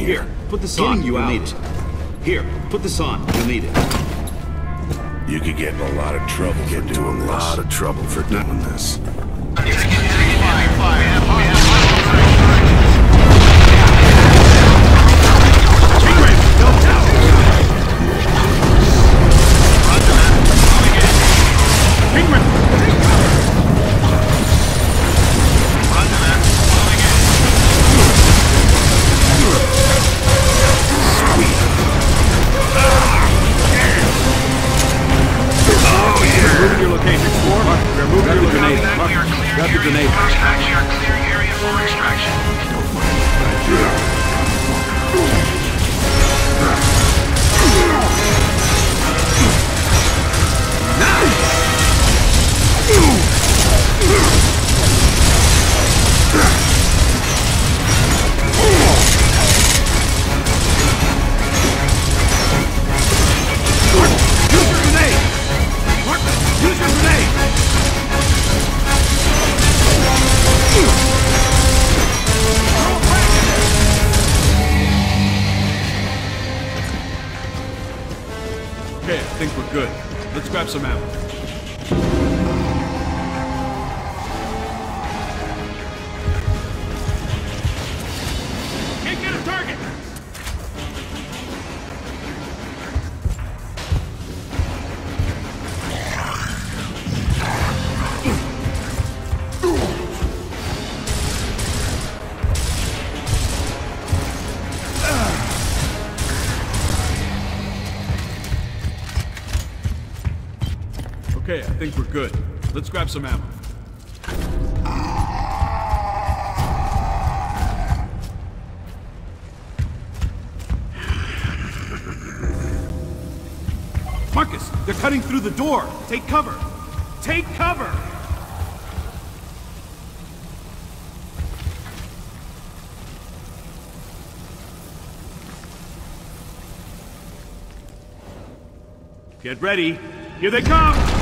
here? Here, put this Getting on. you You'll need it. Here, put this on. You'll need it. You could get in a lot of trouble for doing a this. lot of trouble for doing this. Moving grab some ammo. Okay, I think we're good. Let's grab some ammo. Marcus, they're cutting through the door. Take cover. Take cover. Get ready. Here they come.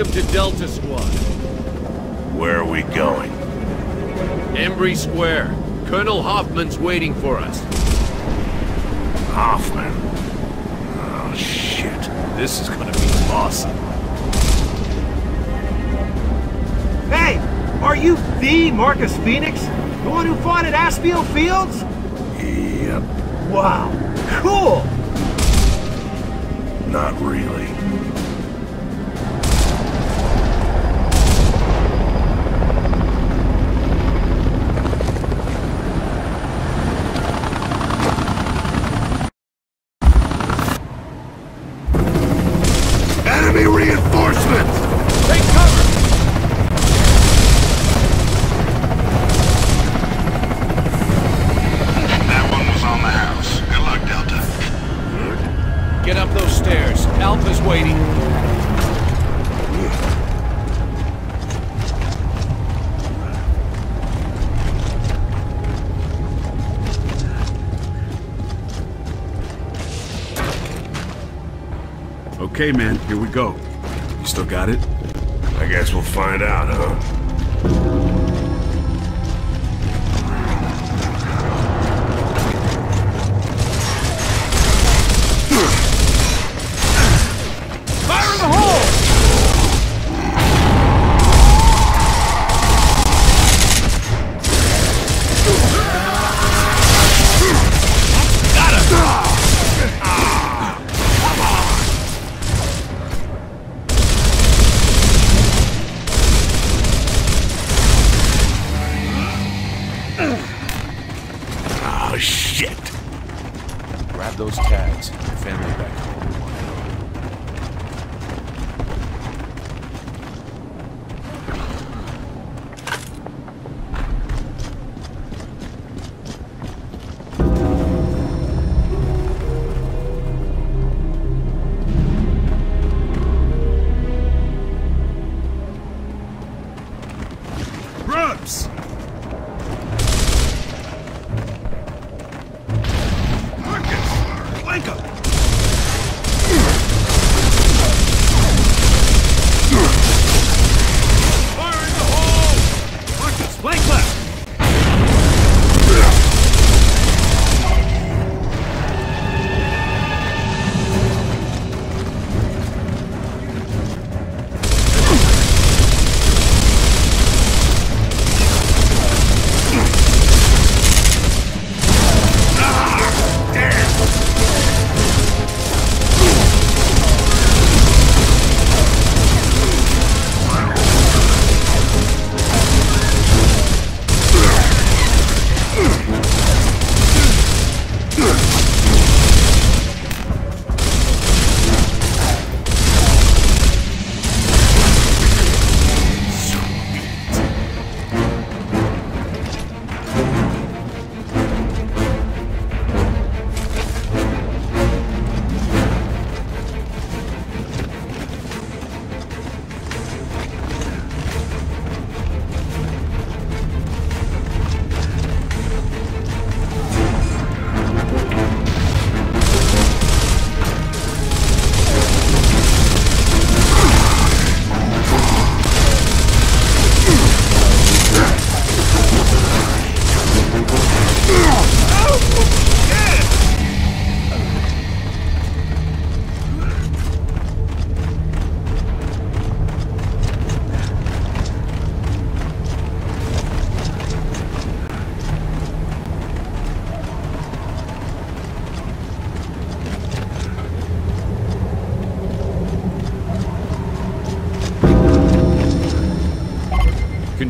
Welcome to Delta Squad. Where are we going? Embry Square. Colonel Hoffman's waiting for us. Hoffman. Oh, shit. This is gonna be awesome. Hey, are you the Marcus Phoenix? The one who fought at Aspho Fields? Yep. Wow, cool! Not really. Okay, man, here we go. You still got it? I guess we'll find out, huh? Those tags. Your family back home.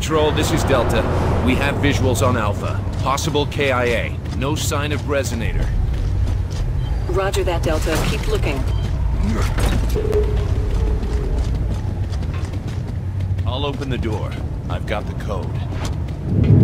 Control, this is Delta. We have visuals on Alpha. Possible KIA. No sign of resonator. Roger that, Delta. Keep looking. I'll open the door. I've got the code.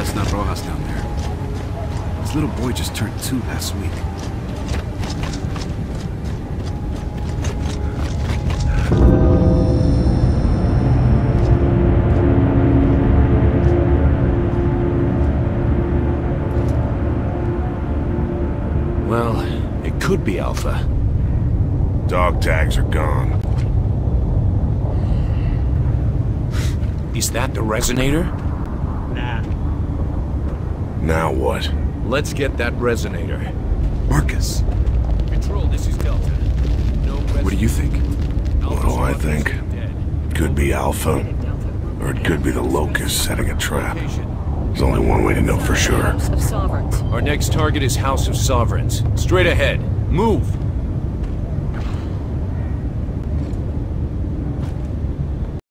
I that's not Rojas down there. His little boy just turned two last week. Well, it could be Alpha. Dog tags are gone. Is that the resonator? Nah. Now what? Let's get that resonator. Marcus, Control, this is Delta. No what do you think? What do I think? It could be Alpha, or it could be the Locust setting a trap. There's only one way to know for sure. House of Sovereigns. Our next target is House of Sovereigns. Straight ahead. Move!